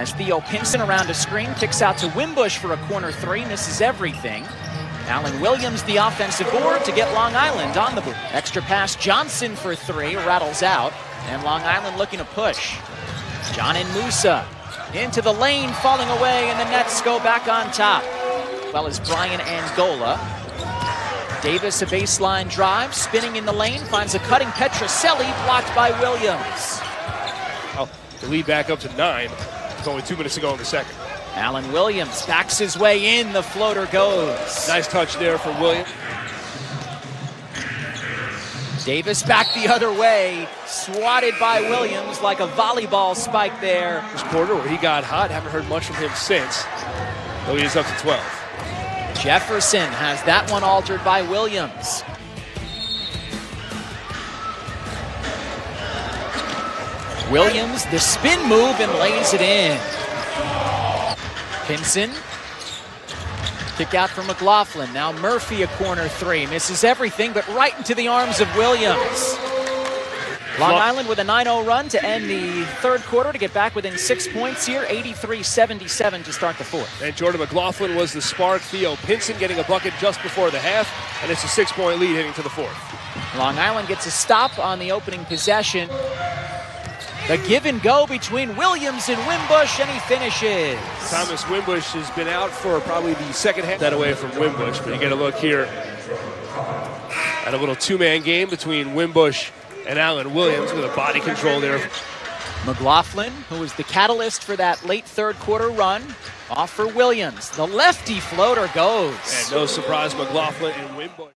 As Theo Pinson around a screen, kicks out to Wimbush for a corner three, misses everything. Alan Williams, the offensive board to get Long Island on the board. Extra pass, Johnson for three, rattles out. And Long Island looking to push. Dzanan Musa into the lane, falling away, and the Nets go back on top. Well as Braian Angola. Davis a baseline drive, spinning in the lane, finds a cutting Petrocelli, blocked by Williams. Oh, the lead back up to nine. It's only two minutes to go in the second. Alan Williams backs his way in, the floater goes. Nice touch there for Williams. Davis back the other way, swatted by Williams like a volleyball spike there. This quarter where he got hot, haven't heard much from him since. The lead is up to 12. Jefferson has that one altered by Williams. Williams, the spin move and lays it in. Pinson. Kick out for McLaughlin. Now Murphy a corner three. Misses everything, but right into the arms of Williams. Long Island with a 9-0 run to end the third quarter to get back within six points here, 83-77 to start the fourth. And Jordan McLaughlin was the spark. Theo Pinson getting a bucket just before the half, and it's a six-point lead heading to the fourth. Long Island gets a stop on the opening possession. The give and go between Williams and Wimbush, and he finishes. Thomas Wimbush has been out for probably the second half. That away from Wimbush, but you get a look here at a little two-man game between Wimbush and Alan Williams with a body control there. McLaughlin, who was the catalyst for that late third quarter run, off for Williams. The lefty floater goes. And no surprise, McLaughlin and Wimbush.